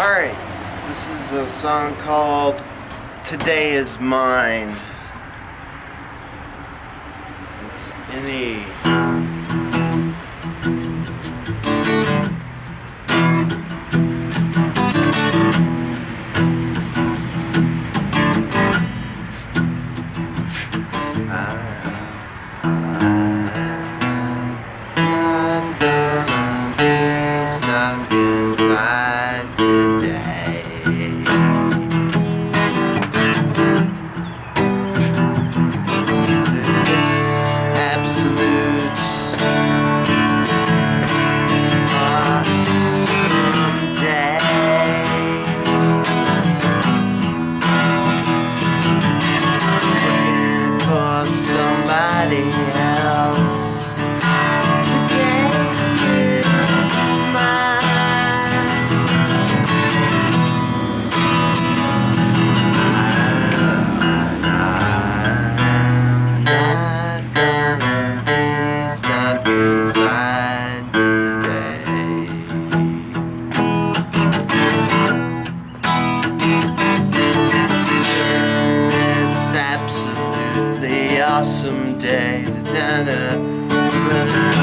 Alright, this is a song called Today Is Mine. It's in E. awesome day. Da, da, da,